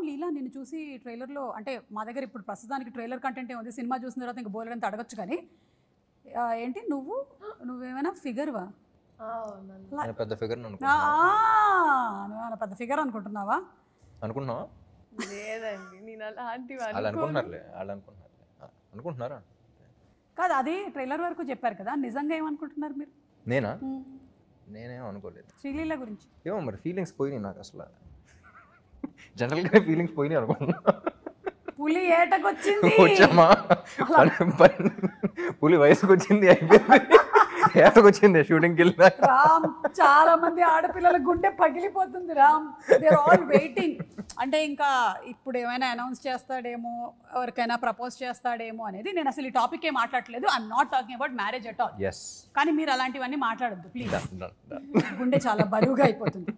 షీలా నిన్ను చూసి ట్రైలర్లో అంటే మా దగ్గర ఇప్పుడు ప్రస్తుతానికి ట్రైలర్ కంటెంట్ ఉంది సినిమా చూసిన తర్వాత ఇంకా బోలెడంత అడగచ్చు కానీ ఏంటి నువ్వు? నువ్వేమైనా ఫిగర్వా? నేను పెద్ద ఫిగర్ పెద్ద ఫిగర్ అనుకుంటున్నావా? అనుకుంటున్నావా? లేదండి నేను అలాంటివి వాళ్ళు అనుకోను. అనుకుంటున్నారులే వాళ్ళు అనుకుంటున్నారులే. ఆ, అనుకుంటున్నారా? కాదు అది ట్రైలర్ వరకు చెప్పారు కదా నిజంగా ఏమనుకుంటున్నారు మీరు? నేనా? నేనేం అనుకోలేదు. శ్రీలీల గురించి. ఏమో మరి ఫీలింగ్స్ పోయినాయి నాకు అసలు. జనరల్గా ఫీలింగ్స్ పోయినాయి అనుకుంటున్నా. పులి ఏటకొచ్చింది? వచ్చామా పులి వయసుకు వచ్చింది అయిపోయింది షూటింగ్కి వెళ్ళినా రామ్ చాలా మంది ఆడపిల్లల గుండె పగిలిపోతుంది రామ్. దేర్ ఆల్ వెయిటింగ్ అంటే ఇంకా ఇప్పుడు ఏమైనా అనౌన్స్ చేస్తాడేమో ఎవరికైనా ప్రపోజ్ చేస్తాడేమో అనేది నేను అసలు ఈ టాపిక్ ఏ మాట్లాడట్లేదు. I'm not talking about marriage at all కానీ మీరు అలాంటివన్నీ మాట్లాడద్దు ప్లీజ్ గుండె చాలా బరువుగా అయిపోతుంది.